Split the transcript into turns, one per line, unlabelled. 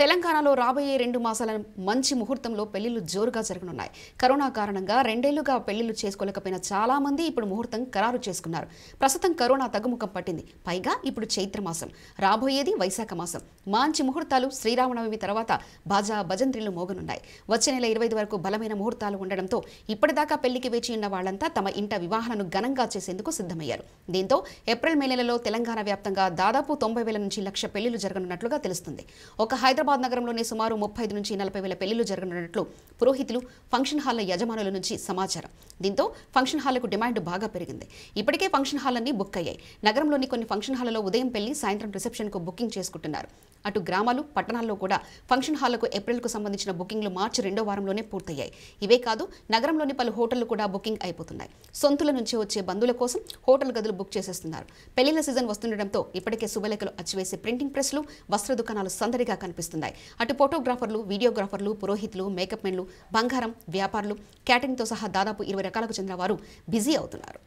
తెలంగాణలో రాబోయే రెండు మాసాల మంచి ముహూర్తంలో పెళ్ళిళ్ళు జోరుగా జరగనున్నాయి. కరోనా కారణంగా రెండేళ్ళుగా పెళ్ళిళ్ళు చేసుకోలేకపోయిన చాలా మంది ఇప్పుడు ముహూర్తం ఖరారు చేసుకున్నారు. ప్రస్తుతం కరోనా తగ్గుముఖం పట్టింది. పైగా ఇప్పుడు చైత్ర మాసం. రాబోయేది వైశాఖ మాసం. మంచి ముహూర్తాలు శ్రీరామనవమి తర్వాత బాజా భజంత్రిలు మోగనున్నాయి. వచ్చే నెల ఇరవై వరకు బలమైన ముహూర్తాలు ఉండడంతో ఇప్పటిదాకా పెళ్ళికి వేచి ఉన్న వాళ్ళంతా తమ ఇంట వివాహాలను ఘనంగా చేసేందుకు సిద్ధమయ్యారు. దీంతో ఏప్రిల్ మే నెలలో తెలంగాణ వ్యాప్తంగా దాదాపు తొంభై వేల నుంచి లక్ష పెళ్ళిళ్ళు జరగనున్నట్లుగా తెలుస్తుంది. ఒక హైదరాబాద్ నగరంలోనే సుమారు ముప్పై ఐదు నుంచి నలభై వేల పెళ్ళిలు జరగనున్నట్లు పురోహితులు ఫంక్షన్ హాల్ల యజమానుల నుంచి సమాచారం. దీంతో ఫంక్షన్ హాళ్ళకు డిమాండ్ బాగా పెరిగింది. ఇప్పటికే ఫంక్షన్ హాల్ అన్ని బుక్ అయ్యాయి. నగరంలోని కొన్ని ఫంక్షన్ హాళ్ళలో ఉదయం పెళ్ళి సాయంత్రం రిసెప్షన్కు బుకింగ్ చేసుకుంటున్నారు. అటు గ్రామాలు పట్టణాల్లో కూడా ఫంక్షన్ హాళ్ళకు ఏప్రిల్కు సంబంధించిన బుకింగ్లు మార్చి రెండో వారంలోనే పూర్తయ్యాయి. ఇవే కాదు నగరంలోని పలు హోటళ్ళు కూడా బుకింగ్ అయిపోతున్నాయి. సొంతుల నుంచి వచ్చే బంధువుల కోసం హోటల్ గదులు బుక్ చేసేస్తున్నారు. పెళ్ళిళ్ళ సీజన్ వస్తుండటంతో ఇప్పటికే శుభలేఖలు అచ్చివేసే ప్రింటింగ్ ప్రెస్లు వస్త్ర దుకాణాలు సందడిగా కనిపిస్తున్నాయి. అటు ఫోటోగ్రాఫర్లు వీడియోగ్రాఫర్లు పురోహితులు మేకప్ మెన్లు బంగారం వ్యాపారులు క్యాటరింగ్తో సహా దాదాపు ఇరవై రకాలకు చెందిన వారు బిజీ అవుతున్నారు.